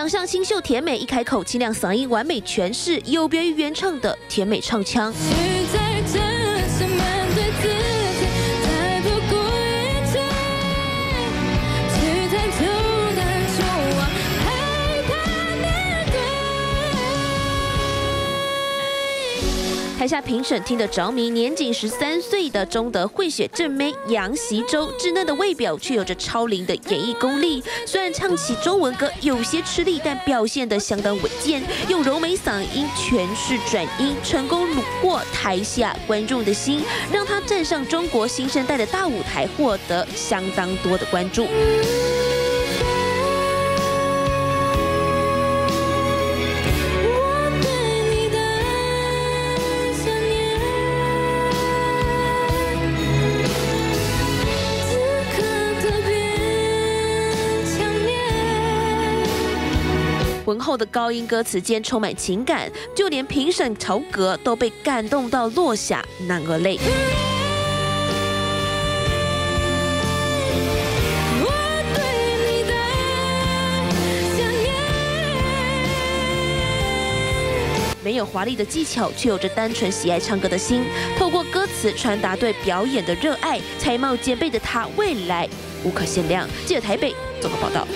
长相清秀甜美，一开口清亮嗓音完美诠释，有别于原唱的甜美唱腔。台下评审听得着迷，年仅十三岁的中德混血正妹杨习洲，稚嫩的外表却有着超龄的演绎功力。虽然唱起中文歌有些吃力，但表现得相当稳健，用柔美嗓音诠释转音，成功虏获台下观众的心，让她站上中国新生代的大舞台，获得相当多的关注。浑厚的高音歌词间充满情感，就连评审曹格都被感动到落下男儿泪。没有华丽的技巧，却有着单纯喜爱唱歌的心。透过歌词传达对表演的热爱，才貌兼备的他，未来无可限量。记者台北综合报道。